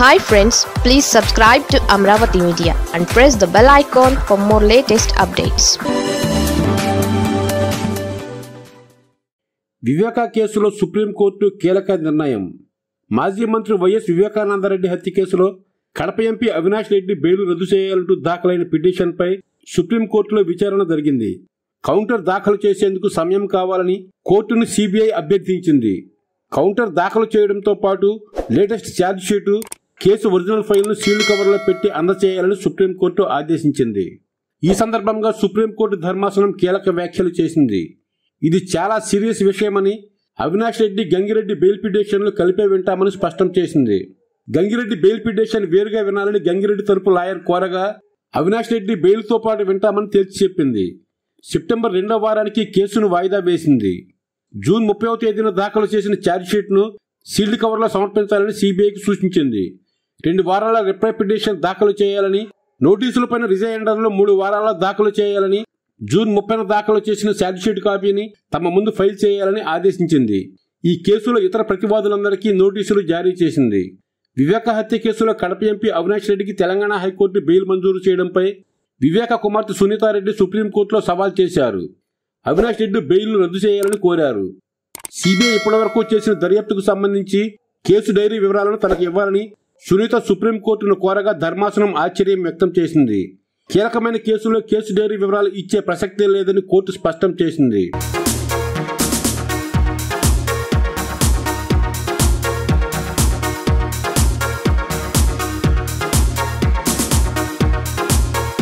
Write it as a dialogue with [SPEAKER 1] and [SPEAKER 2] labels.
[SPEAKER 1] Hi friends please subscribe to Amaravati media and press the bell icon for more latest updates
[SPEAKER 2] Viveka కేసులో supreme court కీలక నిర్ణయం. మాజీ మంత్రి YS Vivekananda Reddy హత్య కేసులో కడప ఎంపీ అవినాష్ రెడ్డి బెయిల్ రద్దు చేయాలంటూ దాఖలైన పిటిషన్పై సుప్రీంకోర్టులో విచారణ జరిగింది. కౌంటర్ దాఖలు చేసేందుకు సమయం కావాలని కోర్టును సిబిఐ అభ్యర్థించింది. కౌంటర్ దాఖలు చేయడంతో పాటు latest charge sheet case original ఫైల్ను సీల్డ్ కవర్లో పెట్టి అందజేయాలని సుప్రీంకోర్టు ఆదేశించింది. ఈ సందర్భంగా సుప్రీంకోర్టు ధర్మాసనం కీలక వ్యాఖ్యలు చేసింది. ఇది చాలా సీరియస్ విషయమని అవినాష్ రెడ్డి గంగిరెడ్డి బెయిల్ పిటిషన్లు కలిపే వింటామని స్పష్టం చేసింది. గంగిరెడ్డి బెయిల్ పిటిషన్ వేరుగా వినాలని గంగిరెడ్డి తరపు లాయర్ కోరగా అవినాష్ రెడ్డి బెయిల్తో పాటు వింటామని తేల్చి చెప్పింది. సెప్టెంబర్ రెండవ వారానికి కేసును వాయిదా వేసింది. జూన్ ముప్పైవ తేదీన దాఖలు చేసిన ఛార్జ్షీట్ను సీల్డ్ కవర్లో సమర్పించాలని సిబిఐకి సూచించింది. రెండు వారాల రిప్లై పిటిషన్ దాఖలు చేయాలని నోటీసులపైన రిజైండర్లు మూడు వారాల దాఖలు చేయాలని జూన్ ముప్పైన దాఖలు చేసిన ఛార్జ్షీట్ కాపీని తమ ముందు ఫైల్ చేయాలని ఆదేశించింది. ఈ కేసులో ఇతర ప్రతివాదులందరికీ నోటీసులు జారీ చేసింది. వివేక హత్య కేసులో కడప ఎంపీ అవినాష్ రెడ్డికి తెలంగాణ హైకోర్టు బెయిల్ మంజూరు చేయడంపై వివేక కుమార్తె సునీతారెడ్డి సుప్రీంకోర్టులో సవాల్ చేశారు. అవినాష్ రెడ్డి బెయిల్ను రద్దు చేయాలని కోరారు. సిబిఐ ఇప్పటివరకు చేసిన దర్యాప్తుకు సంబంధించి కేసు డైరీ వివరాలను తనకు ఇవ్వాలని సునీత సుప్రీంకోర్టును కోరగా ధర్మాసనం ఆశ్చర్యం వ్యక్తం చేసింది. కీలకమైన కేసులో కేసు డైరీ వివరాలు ఇచ్చే ప్రసక్తే లేదని కోర్టు స్పష్టం చేసింది.